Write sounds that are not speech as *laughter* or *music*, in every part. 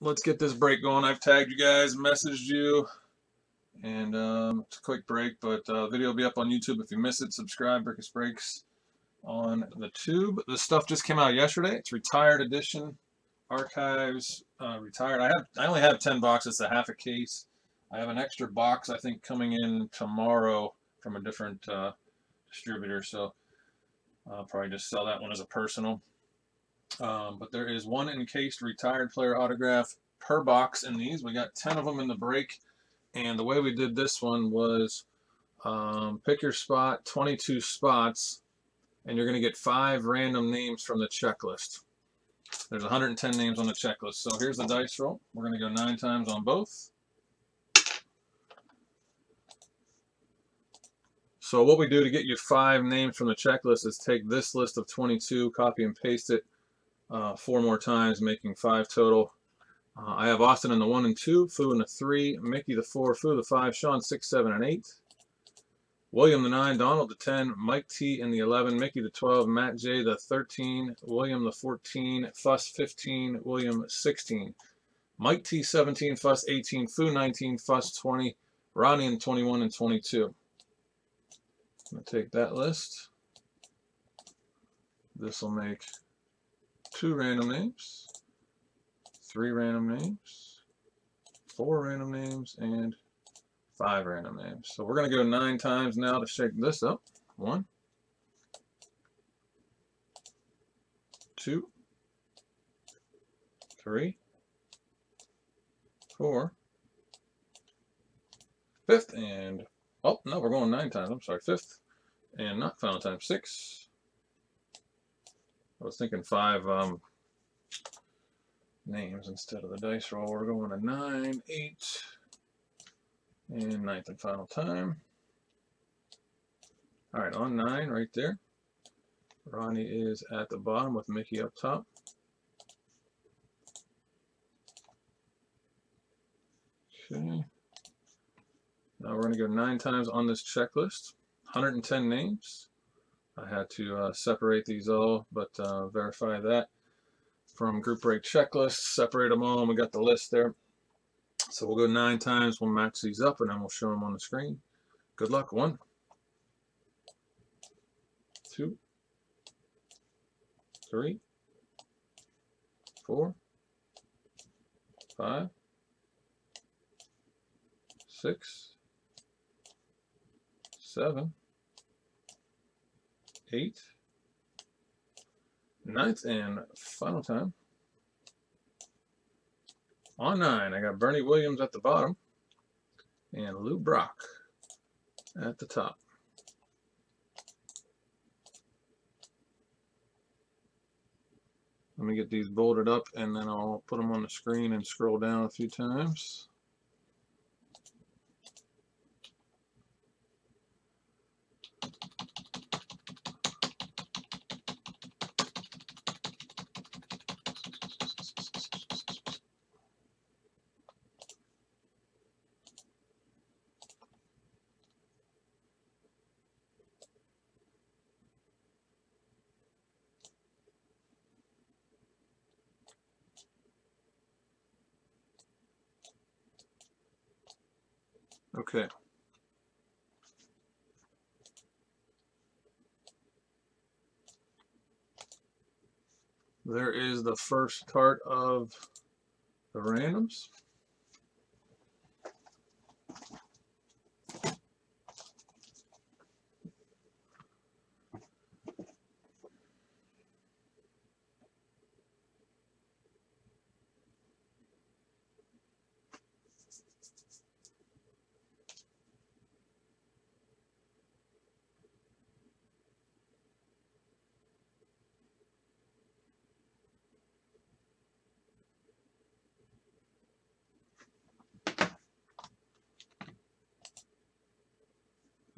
let's get this break going. I've tagged you guys, messaged you, and um, it's a quick break, but uh, video will be up on YouTube if you miss it. Subscribe, Brikis Breaks on the tube. This stuff just came out yesterday. It's retired edition, archives, uh, retired. I have I only have 10 boxes, a half a case. I have an extra box I think coming in tomorrow from a different uh, distributor, so I'll probably just sell that one as a personal. Um, but there is one encased retired player autograph per box in these. We got 10 of them in the break. And the way we did this one was um, pick your spot, 22 spots, and you're going to get five random names from the checklist. There's 110 names on the checklist. So here's the dice roll. We're going to go nine times on both. So what we do to get you five names from the checklist is take this list of 22, copy and paste it uh, four more times, making five total. Uh, I have Austin in the one and two, Fu in the three, Mickey the four, Fu the five, Sean six, seven, and eight. William the nine, Donald the ten, Mike T in the eleven, Mickey the twelve, Matt J the thirteen, William the fourteen, Fuss fifteen, William sixteen, Mike T seventeen, Fuss eighteen, Fu nineteen, Fuss twenty, Ronnie in twenty-one and twenty-two. I'm gonna take that list. This will make two random names, three random names, four random names, and five random names. So we're going to go nine times now to shake this up. One, two, three, four, fifth, and, oh, no, we're going nine times. I'm sorry, fifth, and not final time, six, I was thinking five um, names instead of the dice roll. We're going to nine, eight, and ninth and final time. All right, on nine right there. Ronnie is at the bottom with Mickey up top. Okay. Now we're going to go nine times on this checklist. 110 names. I had to uh, separate these all, but uh, verify that from group break checklist, separate them all, and we got the list there. So we'll go nine times, we'll match these up, and then we'll show them on the screen. Good luck. One, two, three, four, five, six, seven, eight, ninth, and final time. On nine, I got Bernie Williams at the bottom and Lou Brock at the top. Let me get these bolted up and then I'll put them on the screen and scroll down a few times. Okay. There is the first part of the randoms.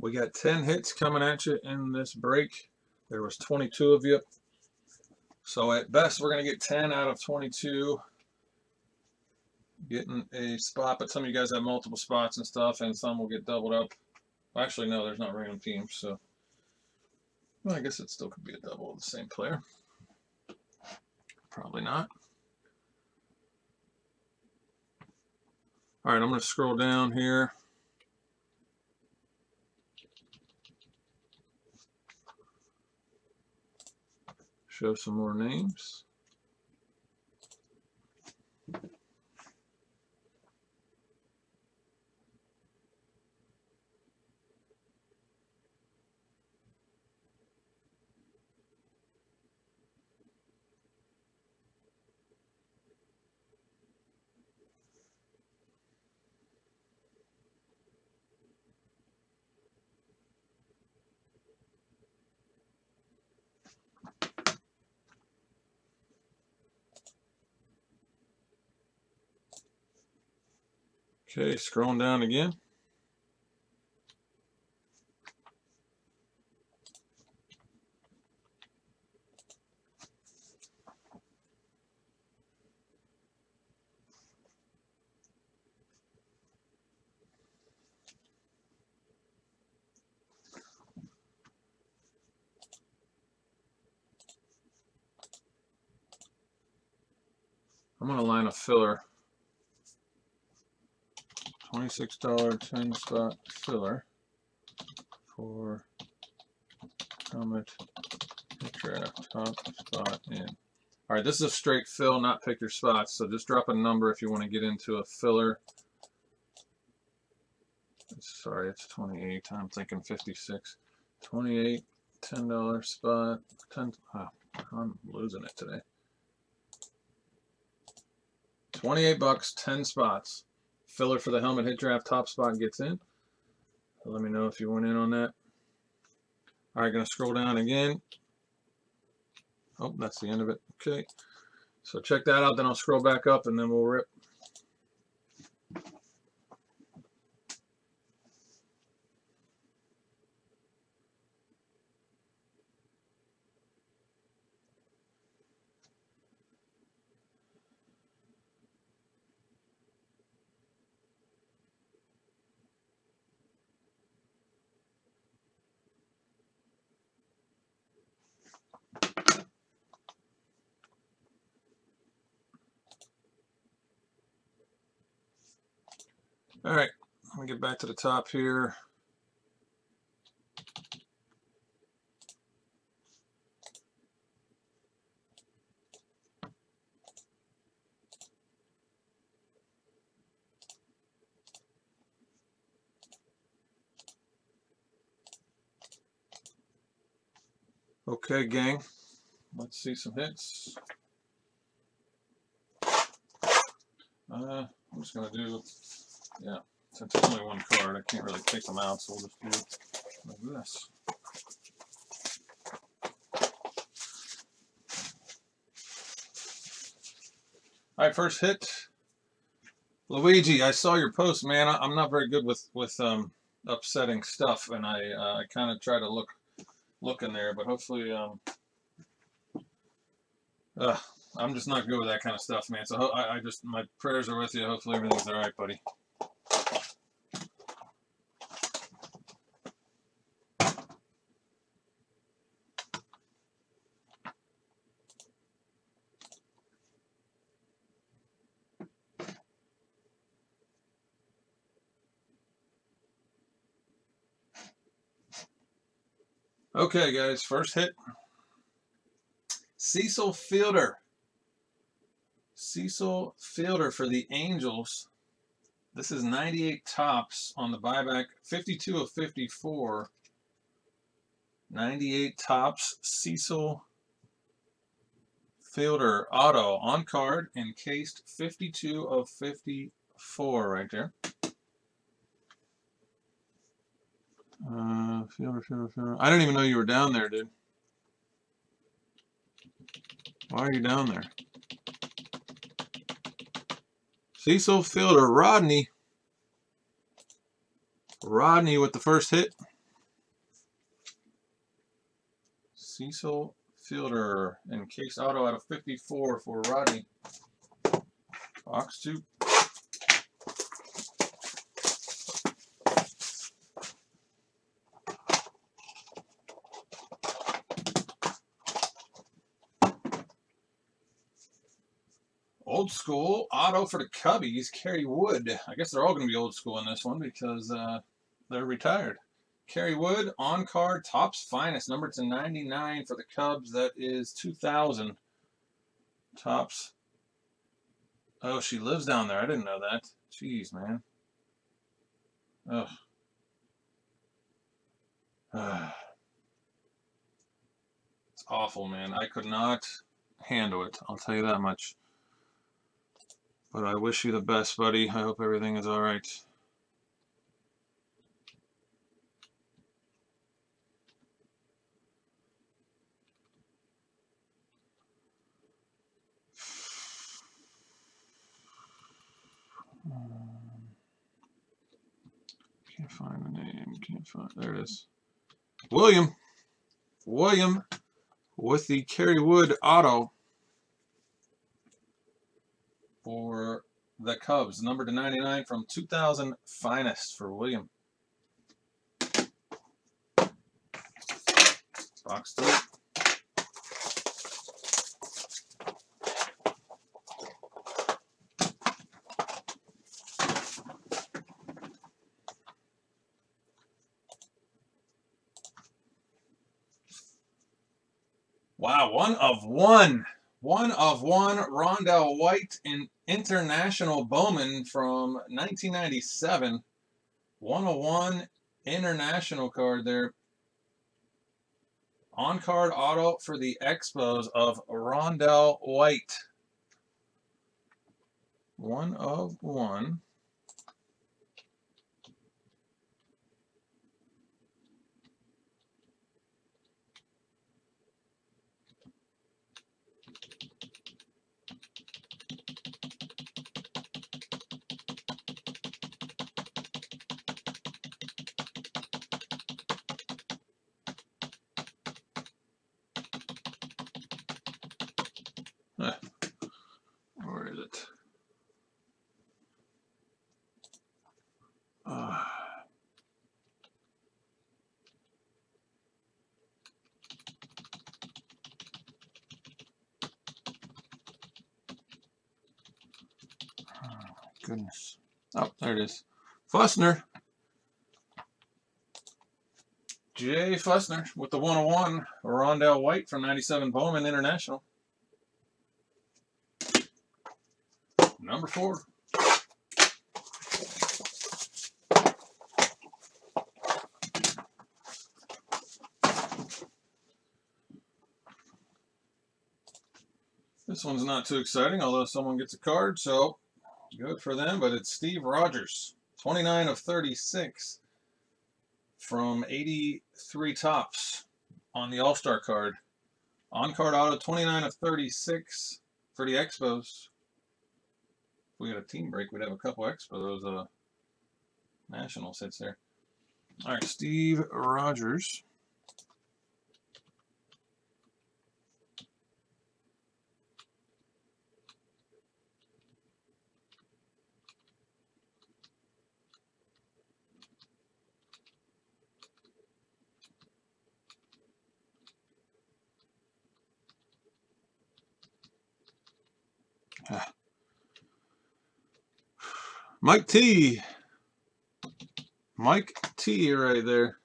We got 10 hits coming at you in this break. There was 22 of you. So at best, we're going to get 10 out of 22 getting a spot, but some of you guys have multiple spots and stuff, and some will get doubled up. Actually, no, there's not random teams, so well, I guess it still could be a double of the same player. Probably not. All right, I'm going to scroll down here. Show some more names. Okay, scrolling down again. I'm going to line a filler. $26 10 spot filler for helmet draft top spot in. All right, this is a straight fill, not pick your spots. So just drop a number if you want to get into a filler. Sorry, it's 28. I'm thinking 56. 28, $10 spot. 10. Oh, I'm losing it today. 28 bucks, 10 spots. Filler for the helmet hit draft top spot gets in. Let me know if you went in on that. All right, going to scroll down again. Oh, that's the end of it. Okay. So check that out. Then I'll scroll back up and then we'll rip. All right, let me get back to the top here. Okay, gang, let's see some hits. Uh, I'm just going to do yeah, since it's only one card, I can't really take them out, so we'll just do it like this. All right, first hit. Luigi, I saw your post, man. I, am not very good with with um, upsetting stuff, and I uh, I kind of try to look look in there, but hopefully, um, uh, I'm just not good with that kind of stuff, man. So I, I just my prayers are with you. Hopefully, everything's all right, buddy. Okay, guys, first hit. Cecil Fielder. Cecil Fielder for the Angels. This is 98 Topps on the buyback. 52 of 54. 98 Topps, Cecil Fielder auto on card encased 52 of 54 right there. Fielder, Fielder, Fielder. I didn't even know you were down there, dude. Why are you down there? Cecil Fielder, Rodney. Rodney with the first hit. Cecil Fielder and case auto out of 54 for Rodney. Box two. Old school auto for the Cubbies, Kerry Wood. I guess they're all going to be old school in this one because uh, they're retired. Kerry Wood, on card, Topps Finest, number to 99 for the Cubs. That is 2000. Topps. Oh, she lives down there. I didn't know that. Jeez, man. Ugh. *sighs* it's awful, man. I could not handle it. I'll tell you that much. But I wish you the best, buddy. I hope everything is alright. Um, can't find the name. Can't find. There it is. William. William with the Kerry Wood auto for the Cubs. Number to 99 from 2000 Finest for William. Box. Wow, one of one. One of one Rondell White in International Bowman from 1997. 101 International card there. On card auto for the Expos of Rondell White. One of one. Where is it? Uh, *sighs* goodness. Oh, there it is. Fussner. Jay Fussner with the 101. Rondell White from 97 Bowman International. Number four. This one's not too exciting, although someone gets a card, so good for them. But it's Steve Rogers, 29 of 36 from 83 Topps on the All-Star card. On-card auto, 29 of 36 for the Expos If we had a team break, we'd have a couple those uh, national sets there. All right, Steve Rogers. *sighs* Mike T. Mike T right there.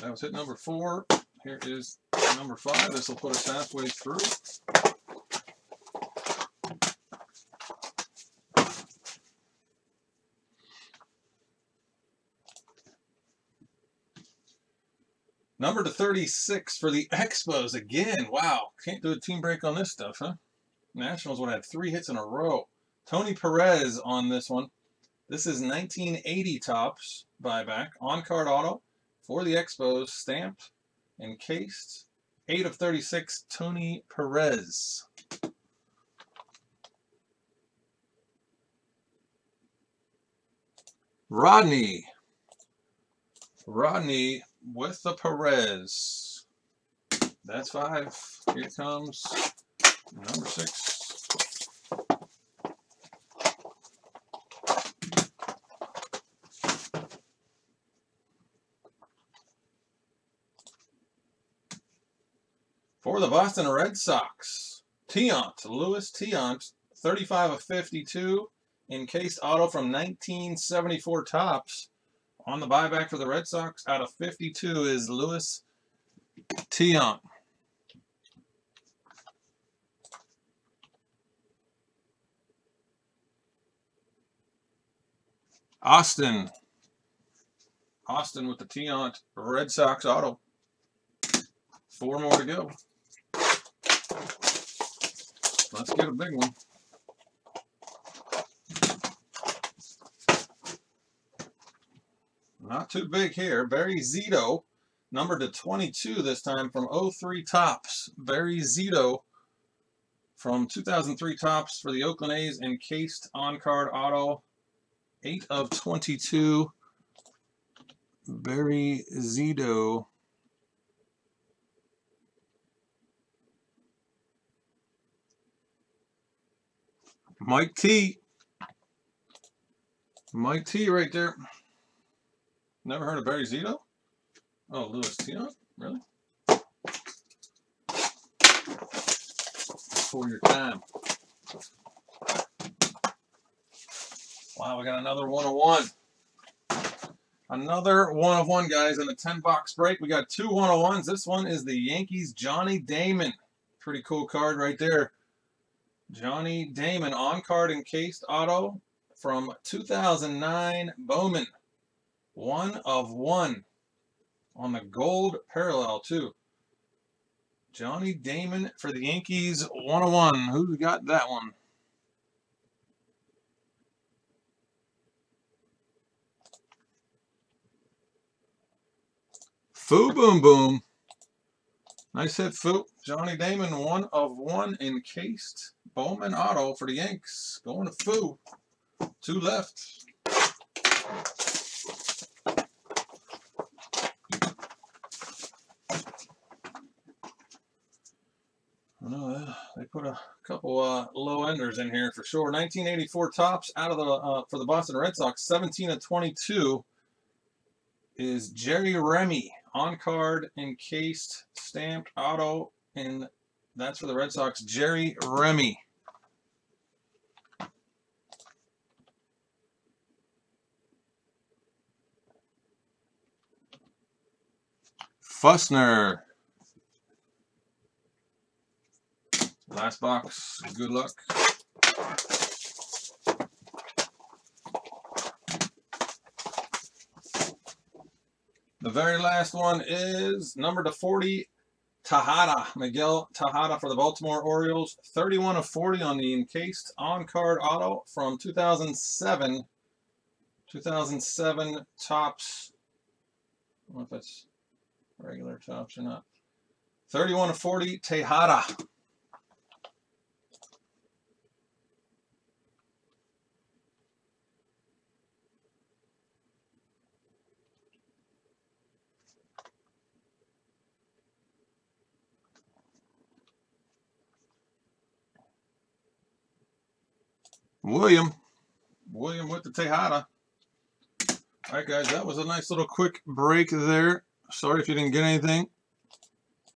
That was hit number four. Here is number five. This will put us halfway through. Number to 36 for the Expos again. Wow, can't do a team break on this stuff, huh? Nationals would have three hits in a row. Tony Perez on this one. This is 1980 Topps buyback. On-card auto for the Expos. Stamped, encased. 8 of 36, Tony Perez. Rodney. Rodney with the Perez. That's five. Here comes Number six. For the Boston Red Sox, Tiant, Louis Tiant, 35 of 52, encased auto from 1974 Topps. On the buyback for the Red Sox, out of 52 is Louis Tiant. Austin. Austin with the Tiant Red Sox auto. Four more to go. Let's get a big one. Not too big here. Barry Zito, number to 22 this time from 03 Topps. Barry Zito from 2003 Topps for the Oakland A's encased on-card auto. 8 of 22. Barry Zito. Mike T. Mike T right there. Never heard of Barry Zito? Oh, Louis Tiant? Really? For your time. Wow, we got another one of one. Another one of one, guys, in a 10 box break. We got two one of ones. This one is the Yankees Johnny Damon. Pretty cool card right there. Johnny Damon on card encased auto from 2009 Bowman. One of one on the gold parallel, too. Johnny Damon for the Yankees 101. Who's got that one? Foo Boom Boom. Nice hit, Foo. Johnny Damon, one of one encased Bowman Auto for the Yanks. Going to Foo. Two left. Uh, they put a couple uh, low enders in here for sure. 1984 Topps out of the uh, for the Boston Red Sox. 17 of 22 is Jerry Remy on card encased stamped auto and that's for the Red Sox. Jerry Remy. Fussner. Last box. Good luck. The very last one is number to 40, Tejada. Miguel Tejada for the Baltimore Orioles. 31 of 40 on the encased on-card auto from 2007. 2007 Topps. I don't know if that's regular Topps or not. 31 of 40, Tejada. William. William with the Tejada. All right, guys, that was a nice little quick break there. Sorry if you didn't get anything.